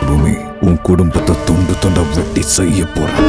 பூமி உன் குடும்பத்தை துண்டு துண்ட வெட்டி செய்ய போறேன்